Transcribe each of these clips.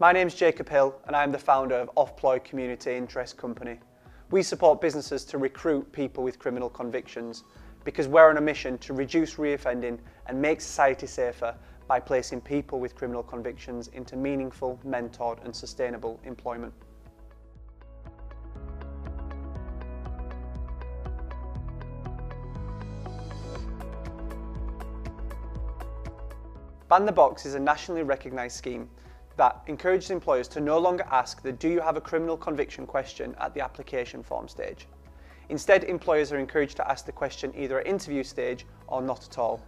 My name is Jacob Hill and I am the founder of Offploy Community Interest Company. We support businesses to recruit people with criminal convictions because we're on a mission to reduce reoffending and make society safer by placing people with criminal convictions into meaningful, mentored and sustainable employment. Ban the Box is a nationally recognised scheme that encourages employers to no longer ask the do you have a criminal conviction question at the application form stage. Instead, employers are encouraged to ask the question either at interview stage or not at all.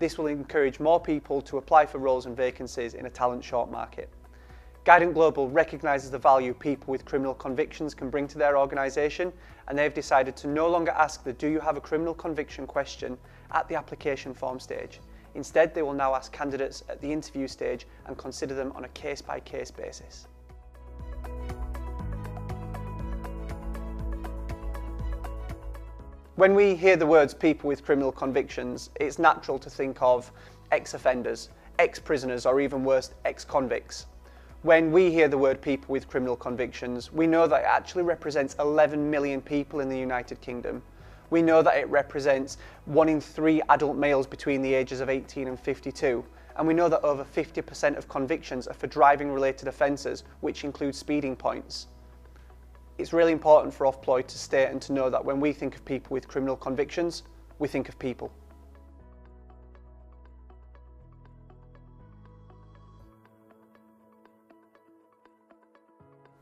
This will encourage more people to apply for roles and vacancies in a talent short market. Guidant Global recognises the value people with criminal convictions can bring to their organisation and they've decided to no longer ask the do you have a criminal conviction question at the application form stage. Instead, they will now ask candidates at the interview stage and consider them on a case-by-case -case basis. When we hear the words people with criminal convictions, it's natural to think of ex-offenders, ex-prisoners or even worse, ex-convicts. When we hear the word people with criminal convictions, we know that it actually represents 11 million people in the United Kingdom we know that it represents one in three adult males between the ages of 18 and 52. And we know that over 50% of convictions are for driving related offences, which include speeding points. It's really important for Offploy to state and to know that when we think of people with criminal convictions, we think of people.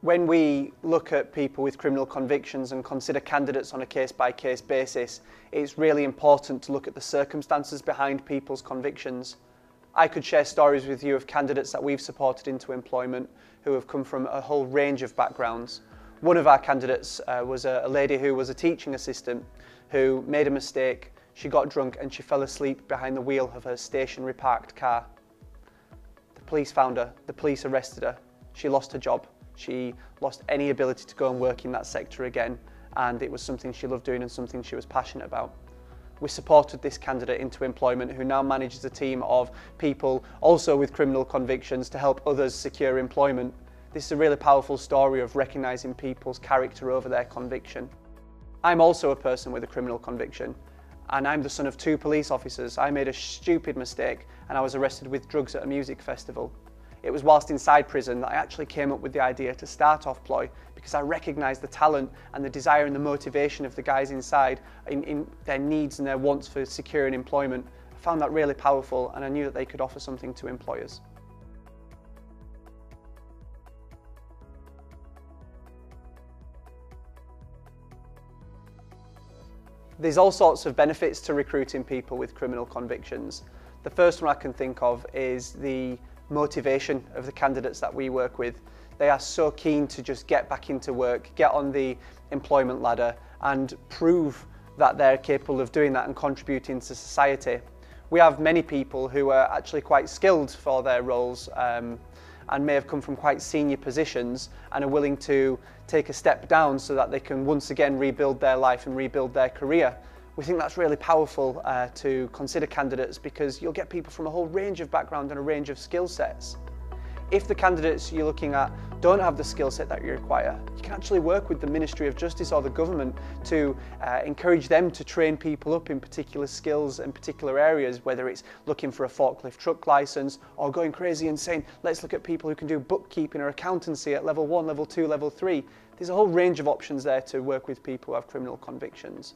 When we look at people with criminal convictions and consider candidates on a case-by-case basis, it's really important to look at the circumstances behind people's convictions. I could share stories with you of candidates that we've supported into employment who have come from a whole range of backgrounds. One of our candidates uh, was a, a lady who was a teaching assistant who made a mistake, she got drunk and she fell asleep behind the wheel of her stationary parked car. The police found her, the police arrested her, she lost her job. She lost any ability to go and work in that sector again and it was something she loved doing and something she was passionate about. We supported this candidate into employment who now manages a team of people also with criminal convictions to help others secure employment. This is a really powerful story of recognising people's character over their conviction. I'm also a person with a criminal conviction and I'm the son of two police officers. I made a stupid mistake and I was arrested with drugs at a music festival. It was whilst inside prison that I actually came up with the idea to start Offploy because I recognised the talent and the desire and the motivation of the guys inside in, in their needs and their wants for securing employment. I found that really powerful and I knew that they could offer something to employers. There's all sorts of benefits to recruiting people with criminal convictions. The first one I can think of is the motivation of the candidates that we work with. They are so keen to just get back into work, get on the employment ladder and prove that they're capable of doing that and contributing to society. We have many people who are actually quite skilled for their roles um, and may have come from quite senior positions and are willing to take a step down so that they can once again rebuild their life and rebuild their career. We think that's really powerful uh, to consider candidates because you'll get people from a whole range of background and a range of skill sets. If the candidates you're looking at don't have the skill set that you require, you can actually work with the Ministry of Justice or the government to uh, encourage them to train people up in particular skills and particular areas, whether it's looking for a forklift truck license or going crazy and saying, let's look at people who can do bookkeeping or accountancy at level one, level two, level three. There's a whole range of options there to work with people who have criminal convictions.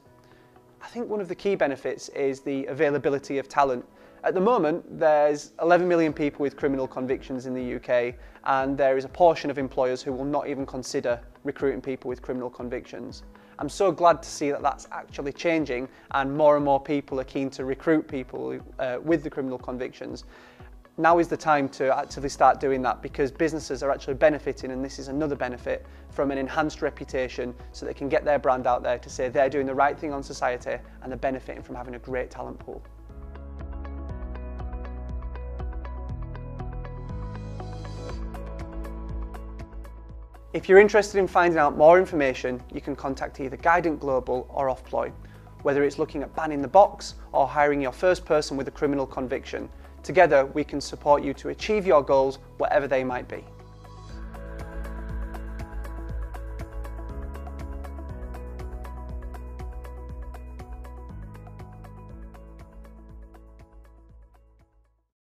I think one of the key benefits is the availability of talent. At the moment, there's 11 million people with criminal convictions in the UK, and there is a portion of employers who will not even consider recruiting people with criminal convictions. I'm so glad to see that that's actually changing and more and more people are keen to recruit people uh, with the criminal convictions now is the time to actively start doing that because businesses are actually benefiting and this is another benefit from an enhanced reputation so they can get their brand out there to say they're doing the right thing on society and they're benefiting from having a great talent pool. If you're interested in finding out more information, you can contact either Guidant Global or Offploy, whether it's looking at banning the box or hiring your first person with a criminal conviction. Together, we can support you to achieve your goals, whatever they might be.